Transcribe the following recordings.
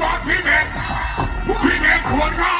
把鬼面，鬼面捆上。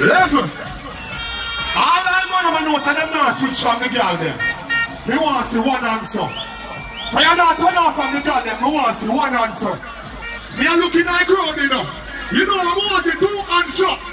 Level. All I want to know is that them not switch from the girl there. We want to see one answer. When you not turn off from the girl there, we want to see one answer. Me are looking like crowd, you know. You know, I want to see two answer.